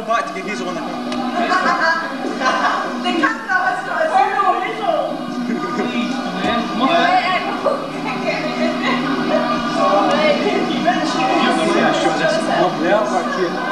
go back to get his on. The camera has got a This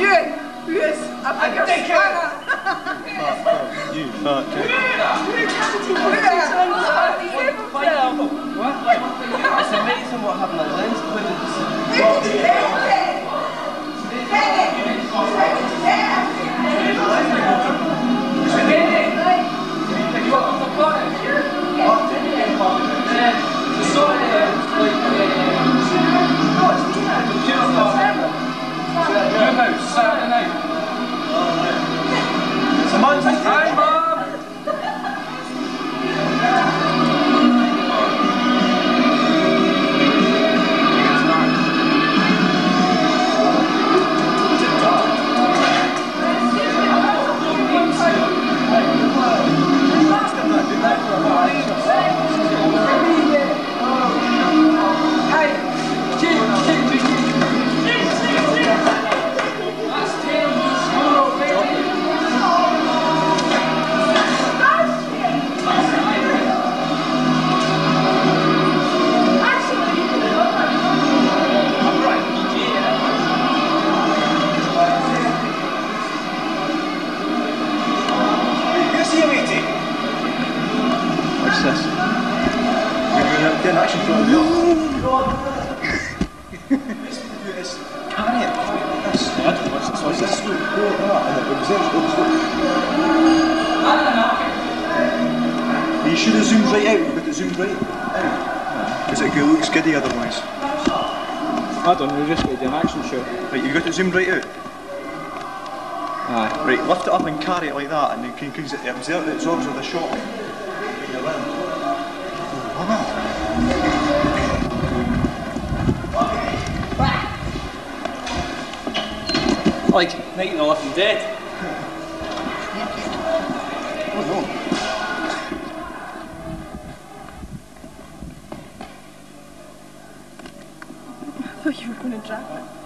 than Mr. Ewan, who is a bigger spanner. You fuck. It's amazing what having a lens put zoomed right out. You got to zoom right out. Because it looks giddy otherwise. I don't know, just got to do an action shot. Right, you've got to zoom right out. Aye. Right, lift it up and carry it like that, and you can because it was there. It's obviously the shot. You're in. Like, Night of the Living Dead. Thought you were going to drop it.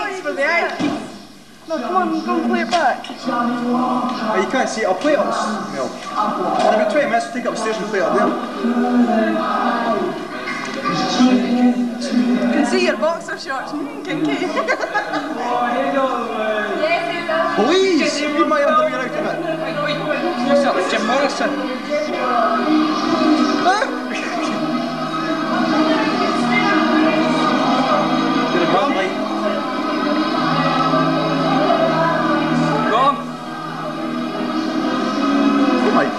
Lights for the eyepiece. No, come on, go and play it back. Oh, you can't see it. I'll play it up. Well, in about 20 minutes, I'll take it upstairs and play it up there. You can see your boxer shorts. Mm, kinky. Please, leave my underwear out of it. What's up, Jim Morrison? You're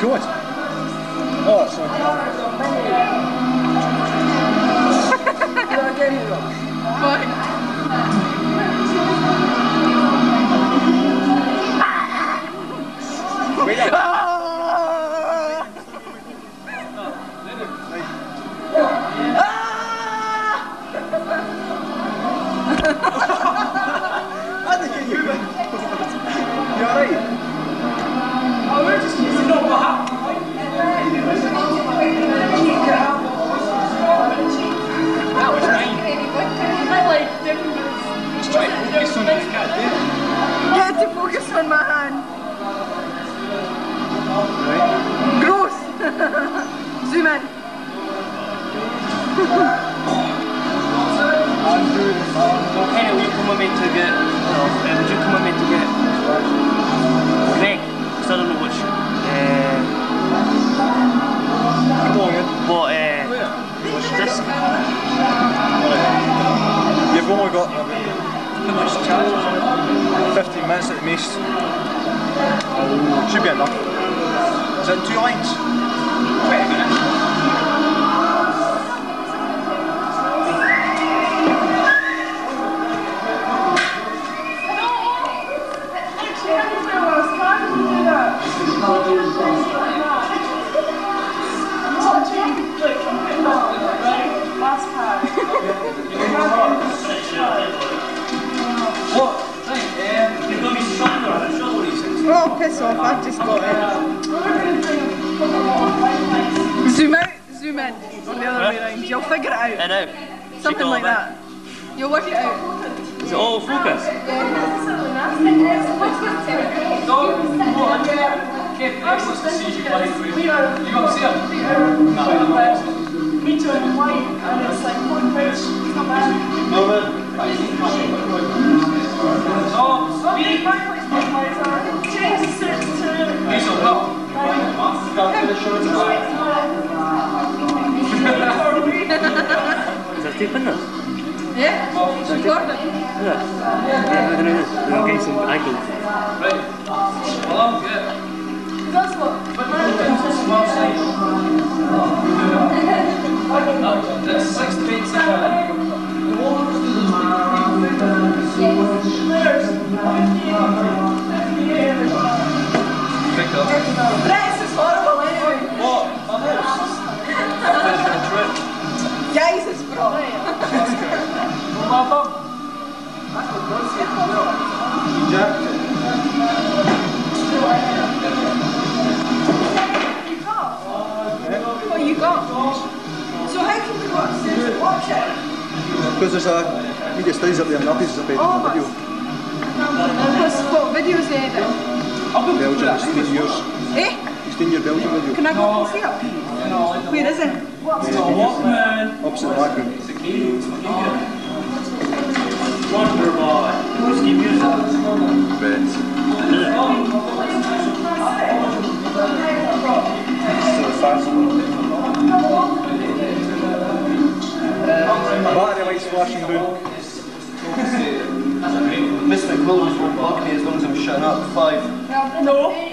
God. Oh, so Fine. Got me shoulder, shoulder these things. Oh, piss off. I've just got it. Zoom out, zoom in. on the other way around. You'll figure it out. And out. Something like that. You'll work it out. Is it all focus? Is that deep in this? Yeah? It's recording. Yeah. Yeah, we're doing this. We're getting some angles. Right. Well, yeah. That's what. That's six feet Pick up. What you got? So how can we go upstairs watch it? Because there's a media studies up there and Nappies is a bit Oh, on video. What's, what videos are you doing? Belgium, 16 years. Eh? 16 year Belgium video. Can I go and see it? Where is it? Walkman. Opposite the back room. Wonderboy. Just keep using it. Battery light's flashing down. Mr. McMillan won't block me as long as I'm shutting up. Five. No.